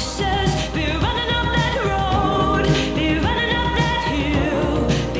say